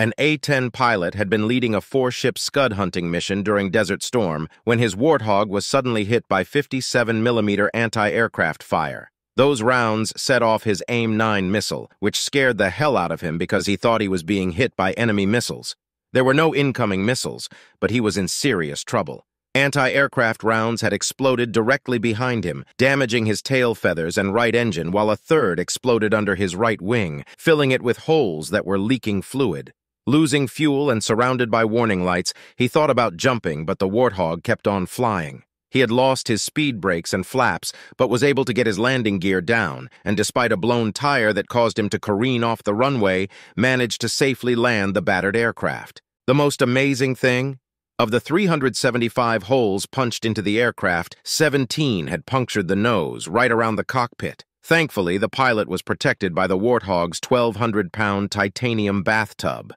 An A-10 pilot had been leading a four-ship scud hunting mission during Desert Storm when his Warthog was suddenly hit by 57mm anti-aircraft fire. Those rounds set off his AIM-9 missile, which scared the hell out of him because he thought he was being hit by enemy missiles. There were no incoming missiles, but he was in serious trouble. Anti-aircraft rounds had exploded directly behind him, damaging his tail feathers and right engine, while a third exploded under his right wing, filling it with holes that were leaking fluid. Losing fuel and surrounded by warning lights, he thought about jumping, but the Warthog kept on flying. He had lost his speed brakes and flaps, but was able to get his landing gear down, and despite a blown tire that caused him to careen off the runway, managed to safely land the battered aircraft. The most amazing thing? Of the 375 holes punched into the aircraft, 17 had punctured the nose, right around the cockpit. Thankfully, the pilot was protected by the Warthog's 1,200-pound titanium bathtub.